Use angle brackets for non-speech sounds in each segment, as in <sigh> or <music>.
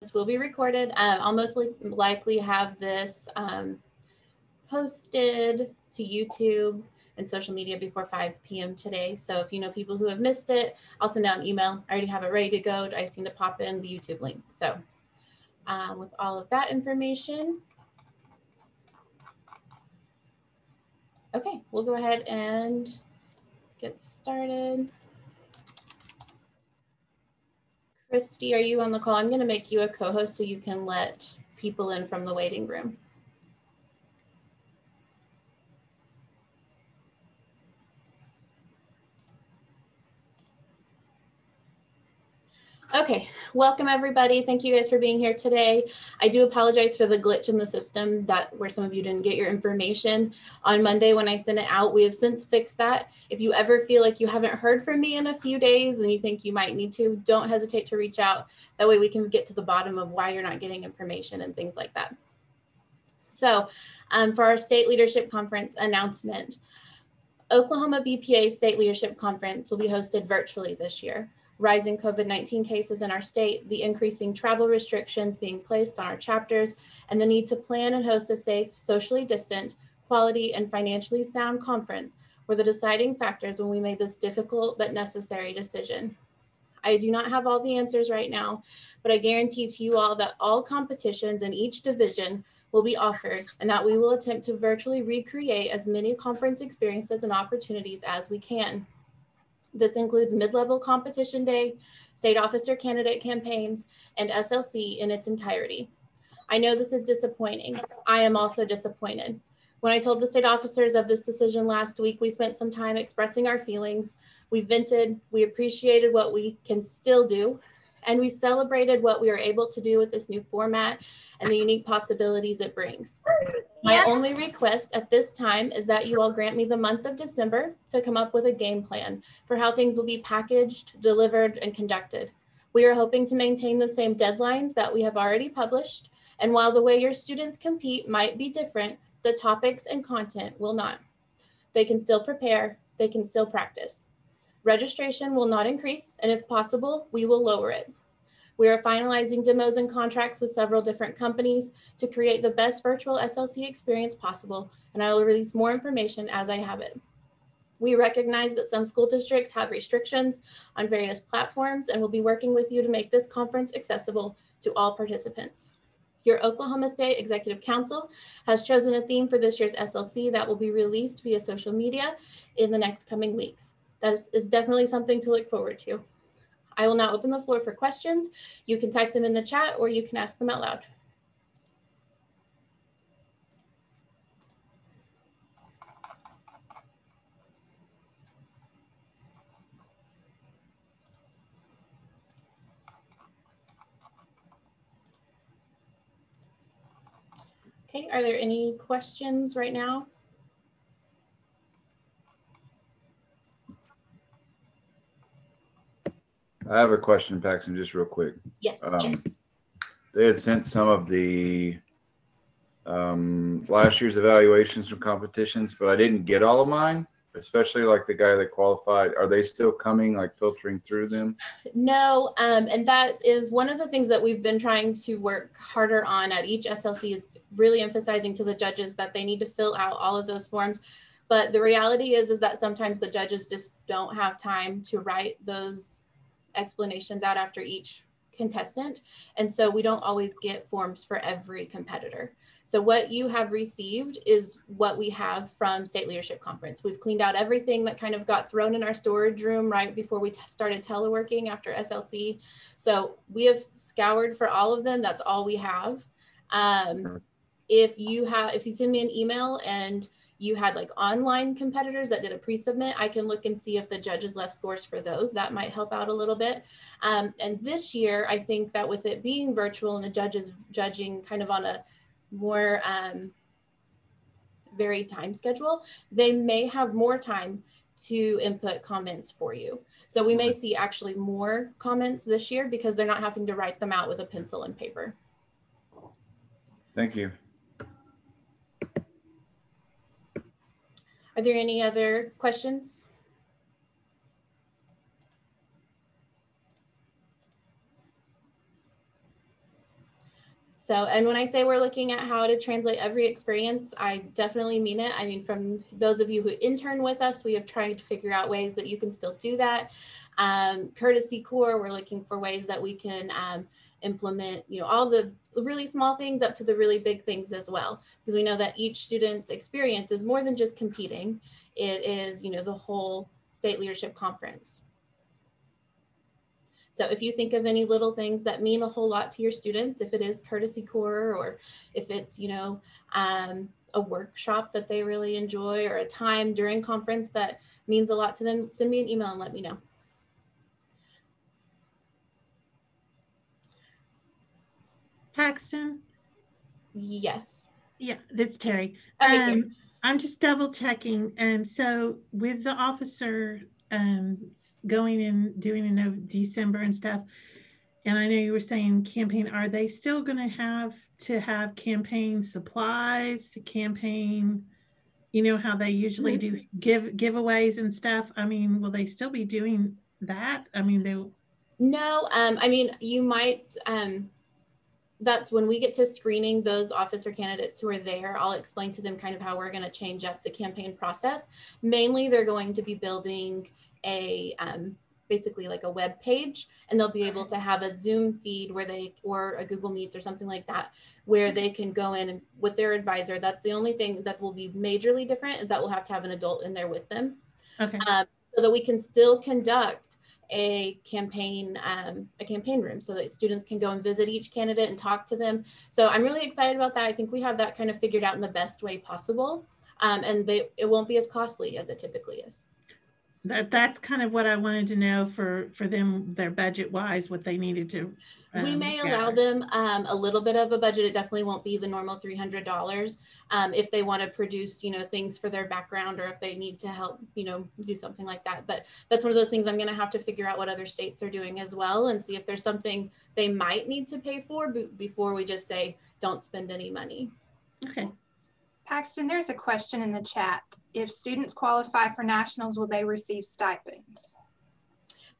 This will be recorded. Um, I'll mostly likely have this um, posted to YouTube and social media before 5 p.m. today. So if you know people who have missed it, I'll send out an email. I already have it ready to go. I just need to pop in the YouTube link. So um, with all of that information, okay, we'll go ahead and get started. Christy, are you on the call? I'm going to make you a co-host so you can let people in from the waiting room. Okay, welcome everybody. Thank you guys for being here today. I do apologize for the glitch in the system that where some of you didn't get your information on Monday when I sent it out. We have since fixed that. If you ever feel like you haven't heard from me in a few days and you think you might need to, don't hesitate to reach out. That way we can get to the bottom of why you're not getting information and things like that. So um, for our state leadership conference announcement, Oklahoma BPA State Leadership Conference will be hosted virtually this year rising COVID 19 cases in our state, the increasing travel restrictions being placed on our chapters, and the need to plan and host a safe, socially distant, quality, and financially sound conference were the deciding factors when we made this difficult but necessary decision. I do not have all the answers right now, but I guarantee to you all that all competitions in each division will be offered and that we will attempt to virtually recreate as many conference experiences and opportunities as we can. This includes mid-level competition day, state officer candidate campaigns, and SLC in its entirety. I know this is disappointing. I am also disappointed. When I told the state officers of this decision last week, we spent some time expressing our feelings. We vented, we appreciated what we can still do, and we celebrated what we were able to do with this new format and the unique possibilities it brings. My only request at this time is that you all grant me the month of December to come up with a game plan for how things will be packaged, delivered, and conducted. We are hoping to maintain the same deadlines that we have already published, and while the way your students compete might be different, the topics and content will not. They can still prepare, they can still practice. Registration will not increase, and if possible, we will lower it. We are finalizing demos and contracts with several different companies to create the best virtual SLC experience possible, and I will release more information as I have it. We recognize that some school districts have restrictions on various platforms and will be working with you to make this conference accessible to all participants. Your Oklahoma State Executive Council has chosen a theme for this year's SLC that will be released via social media in the next coming weeks. That is, is definitely something to look forward to. I will now open the floor for questions. You can type them in the chat or you can ask them out loud. Okay, are there any questions right now? I have a question, Paxton, just real quick. Yes. Um, they had sent some of the um, last year's evaluations from competitions, but I didn't get all of mine, especially like the guy that qualified. Are they still coming, like filtering through them? No, um, and that is one of the things that we've been trying to work harder on at each SLC is really emphasizing to the judges that they need to fill out all of those forms. But the reality is, is that sometimes the judges just don't have time to write those explanations out after each contestant. And so we don't always get forms for every competitor. So what you have received is what we have from State Leadership Conference. We've cleaned out everything that kind of got thrown in our storage room right before we started teleworking after SLC. So we have scoured for all of them. That's all we have. Um, if you have, if you send me an email and you had like online competitors that did a pre-submit, I can look and see if the judges left scores for those. That might help out a little bit. Um, and this year, I think that with it being virtual and the judges judging kind of on a more um, varied time schedule, they may have more time to input comments for you. So we may see actually more comments this year because they're not having to write them out with a pencil and paper. Thank you. Are there any other questions? So, and when I say we're looking at how to translate every experience, I definitely mean it. I mean, from those of you who intern with us, we have tried to figure out ways that you can still do that. Um, Courtesy Corps, we're looking for ways that we can um, implement, you know, all the really small things up to the really big things as well, because we know that each student's experience is more than just competing. It is, you know, the whole state leadership conference. So if you think of any little things that mean a whole lot to your students, if it is Courtesy Corps or if it's, you know, um, a workshop that they really enjoy or a time during conference that means a lot to them, send me an email and let me know. Paxton? Yes. Yeah, that's Terry. Okay, Um, I'm just double checking. Um, so with the officer um going and doing in December and stuff, and I know you were saying campaign, are they still gonna have to have campaign supplies, campaign, you know, how they usually do give giveaways and stuff? I mean, will they still be doing that? I mean, they, No, um, I mean, you might, um, that's when we get to screening those officer candidates who are there, I'll explain to them kind of how we're going to change up the campaign process. Mainly, they're going to be building a, um, basically like a web page, and they'll be able to have a Zoom feed where they, or a Google Meets or something like that, where they can go in and with their advisor. That's the only thing that will be majorly different is that we'll have to have an adult in there with them. Okay, um, so that we can still conduct a campaign um, a campaign room so that students can go and visit each candidate and talk to them. So i'm really excited about that. I think we have that kind of figured out in the best way possible. Um, and they, it won't be as costly as it typically is that, that's kind of what I wanted to know for, for them, their budget wise, what they needed to. we um, may allow them um, a little bit of a budget. It definitely won't be the normal $300 um, if they want to produce you know things for their background or if they need to help you know do something like that. But that's one of those things i'm going to have to figure out what other states are doing as well and see if there's something they might need to pay for before we just say don't spend any money. Okay, Paxton, there's a question in the chat. If students qualify for nationals, will they receive stipends?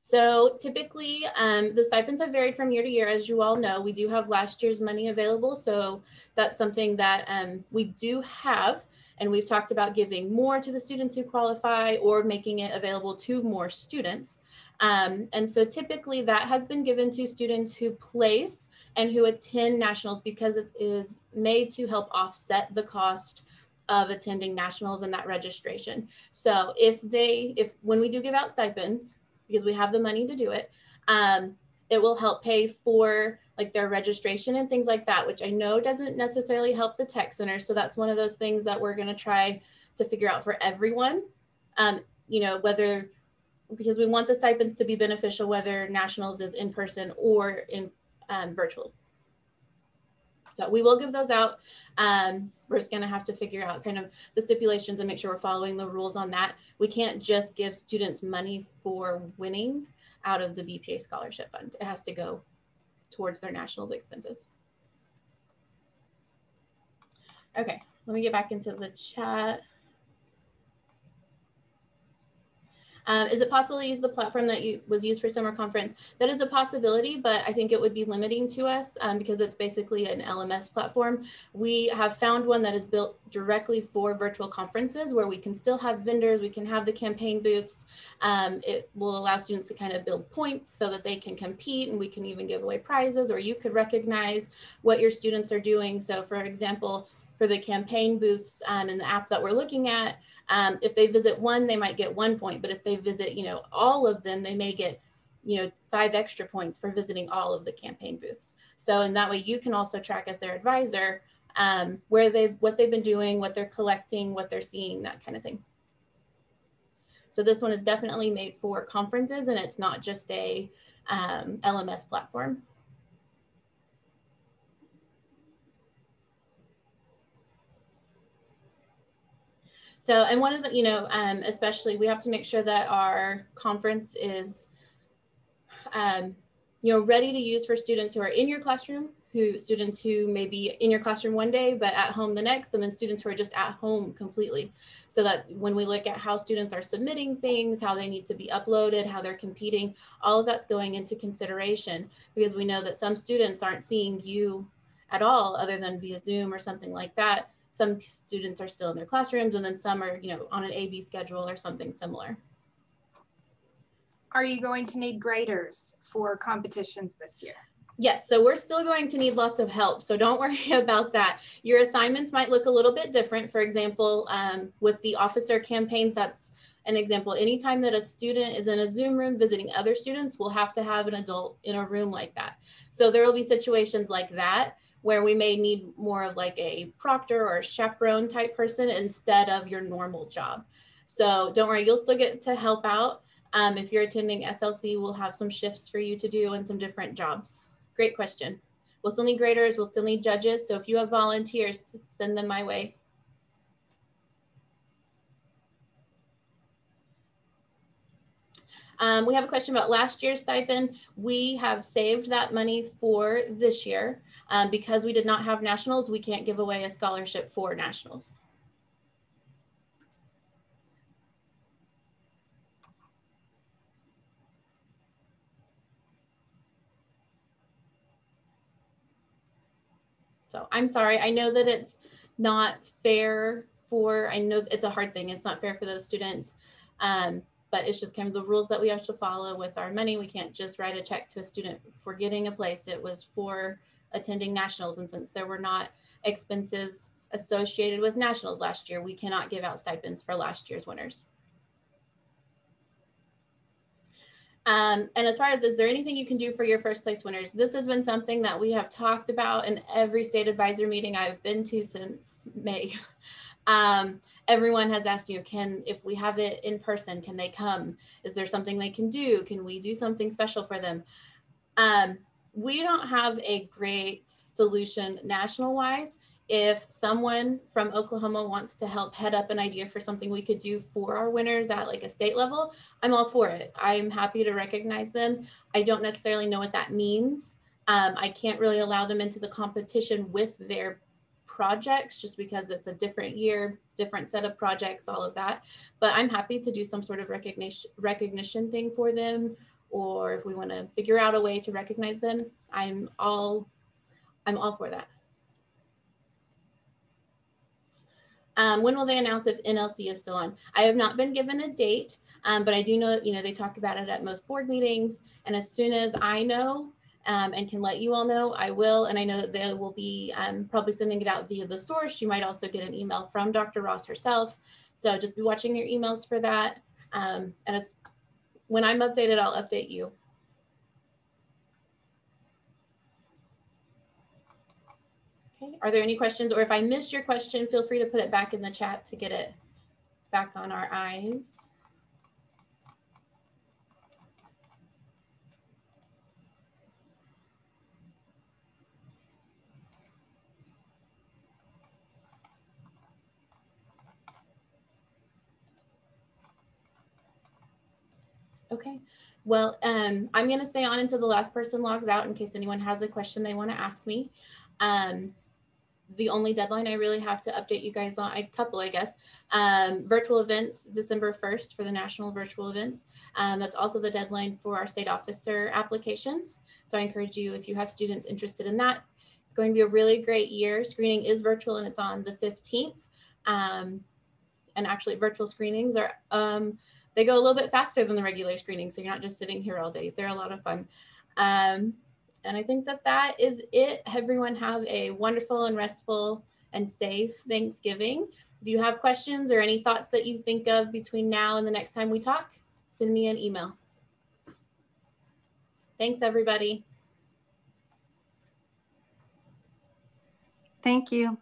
So typically, um, the stipends have varied from year to year, as you all know. We do have last year's money available, so that's something that um, we do have, and we've talked about giving more to the students who qualify or making it available to more students. Um, and so typically, that has been given to students who place and who attend nationals because it is made to help offset the cost of attending nationals and that registration. So if they, if when we do give out stipends, because we have the money to do it. Um, it will help pay for like their registration and things like that, which I know doesn't necessarily help the tech center. So that's one of those things that we're going to try to figure out for everyone. Um, you know, whether because we want the stipends to be beneficial, whether nationals is in person or in um, virtual. So we will give those out. Um, we're just going to have to figure out kind of the stipulations and make sure we're following the rules on that. We can't just give students money for winning out of the BPA scholarship fund. It has to go towards their nationals expenses. Okay, let me get back into the chat. Um, is it possible to use the platform that you, was used for summer conference? That is a possibility, but I think it would be limiting to us um, because it's basically an LMS platform. We have found one that is built directly for virtual conferences where we can still have vendors, we can have the campaign booths. Um, it will allow students to kind of build points so that they can compete and we can even give away prizes or you could recognize what your students are doing. So for example, for the campaign booths um, in the app that we're looking at, um, if they visit one, they might get one point, but if they visit, you know, all of them, they may get, you know, five extra points for visiting all of the campaign booths. So, in that way, you can also track as their advisor um, where they, what they've been doing, what they're collecting, what they're seeing, that kind of thing. So this one is definitely made for conferences, and it's not just a um, LMS platform. So, and one of the, you know, um, especially we have to make sure that our conference is, um, you know, ready to use for students who are in your classroom, who students who may be in your classroom one day, but at home the next, and then students who are just at home completely. So that when we look at how students are submitting things, how they need to be uploaded, how they're competing, all of that's going into consideration because we know that some students aren't seeing you at all other than via Zoom or something like that. Some students are still in their classrooms and then some are, you know, on an AB schedule or something similar. Are you going to need graders for competitions this year? Yes, so we're still going to need lots of help. So don't <laughs> worry about that. Your assignments might look a little bit different. For example, um, with the officer campaigns, that's an example. Anytime that a student is in a Zoom room visiting other students, we'll have to have an adult in a room like that. So there will be situations like that where we may need more of like a proctor or a chaperone type person instead of your normal job. So don't worry, you'll still get to help out. Um, if you're attending SLC, we'll have some shifts for you to do and some different jobs. Great question. We'll still need graders, we'll still need judges. So if you have volunteers, send them my way. Um, we have a question about last year's stipend. We have saved that money for this year. Um, because we did not have nationals, we can't give away a scholarship for nationals. So I'm sorry. I know that it's not fair for, I know it's a hard thing. It's not fair for those students. Um, but it's just kind of the rules that we have to follow with our money. We can't just write a check to a student for getting a place. It was for attending nationals. And since there were not expenses associated with nationals last year, we cannot give out stipends for last year's winners. Um, and as far as, is there anything you can do for your first place winners? This has been something that we have talked about in every state advisor meeting I've been to since May. <laughs> Um, everyone has asked you, can, if we have it in person, can they come? Is there something they can do? Can we do something special for them? Um, we don't have a great solution national wise if someone from Oklahoma wants to help head up an idea for something we could do for our winners at like a state level, I'm all for it. I'm happy to recognize them. I don't necessarily know what that means. Um, I can't really allow them into the competition with their projects just because it's a different year, different set of projects, all of that. But I'm happy to do some sort of recognition recognition thing for them, or if we want to figure out a way to recognize them, I'm all I'm all for that. Um, when will they announce if NLC is still on? I have not been given a date, um, but I do know, you know, they talk about it at most board meetings. And as soon as I know um, and can let you all know, I will. And I know that they will be um, probably sending it out via the source. You might also get an email from Dr. Ross herself. So just be watching your emails for that. Um, and as, when I'm updated, I'll update you. Okay, are there any questions? Or if I missed your question, feel free to put it back in the chat to get it back on our eyes. Okay, well, um, I'm going to stay on until the last person logs out in case anyone has a question they want to ask me. Um, the only deadline I really have to update you guys on, a couple, I guess. Um, virtual events, December 1st for the national virtual events. Um, that's also the deadline for our state officer applications. So I encourage you, if you have students interested in that, it's going to be a really great year. Screening is virtual and it's on the 15th. Um, and actually virtual screenings are, um, they go a little bit faster than the regular screenings. So you're not just sitting here all day. They're a lot of fun. Um, and I think that that is it. Everyone have a wonderful and restful and safe Thanksgiving. If you have questions or any thoughts that you think of between now and the next time we talk, send me an email. Thanks, everybody. Thank you.